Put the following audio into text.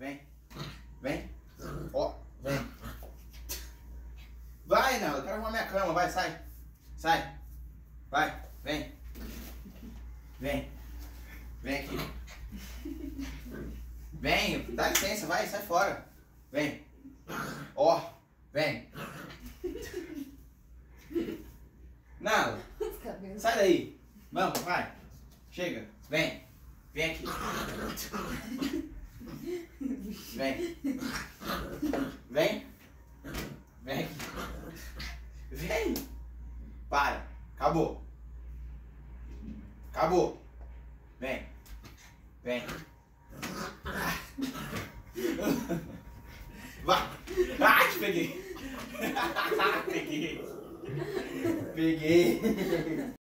Vem. Vem. Ó, vem. Vai, Nando. Eu quero arrumar minha cama. Vai, sai. Sai. Vai. Vem. Vem. Vem aqui. Vem. Dá licença. Vai. Sai fora. Vem. Ó. Vem. Nando. Sai daí. Vamos, vai. Chega. Vem. Vem aqui. Vem. Vem. Vem. Vem. Para. Acabou. Acabou. Vem. Vem. Vai. Ai, te peguei. peguei. Peguei.